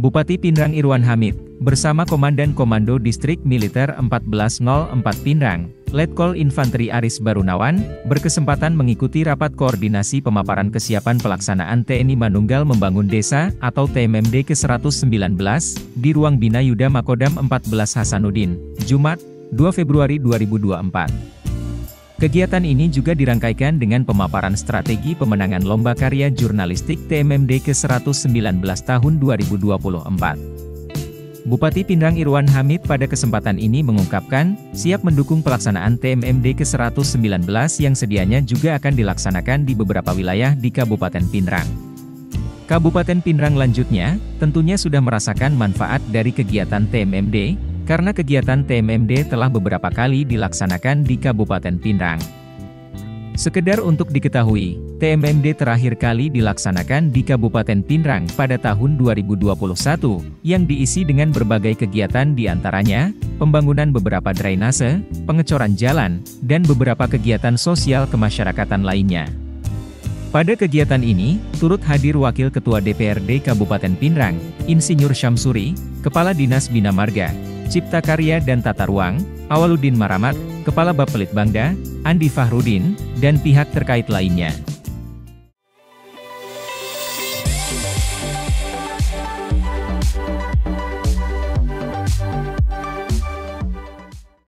Bupati Pinrang Irwan Hamid, bersama Komandan Komando Distrik Militer 1404 Pinrang, Letkol Infanteri Aris Barunawan, berkesempatan mengikuti rapat koordinasi pemaparan kesiapan pelaksanaan TNI Manunggal Membangun Desa, atau TMMD ke-119, di Ruang Bina Yuda Makodam 14 Hasanuddin, Jumat, 2 Februari 2024. Kegiatan ini juga dirangkaikan dengan pemaparan strategi pemenangan Lomba Karya Jurnalistik TMMD ke-119 tahun 2024. Bupati Pindrang Irwan Hamid pada kesempatan ini mengungkapkan, siap mendukung pelaksanaan TMMD ke-119 yang sedianya juga akan dilaksanakan di beberapa wilayah di Kabupaten Pindrang. Kabupaten Pindrang lanjutnya, tentunya sudah merasakan manfaat dari kegiatan TMMD, karena kegiatan TMMD telah beberapa kali dilaksanakan di Kabupaten Pinrang. Sekedar untuk diketahui, TMMD terakhir kali dilaksanakan di Kabupaten Pinrang pada tahun 2021, yang diisi dengan berbagai kegiatan di antaranya, pembangunan beberapa drainase, pengecoran jalan, dan beberapa kegiatan sosial kemasyarakatan lainnya. Pada kegiatan ini, turut hadir Wakil Ketua DPRD Kabupaten Pinrang, Insinyur Syamsuri, Kepala Dinas Bina Marga, Cipta Karya dan Tata Ruang, Awaludin Maramat, Kepala Bapelitbangda, Andi Fahrudin, dan pihak terkait lainnya.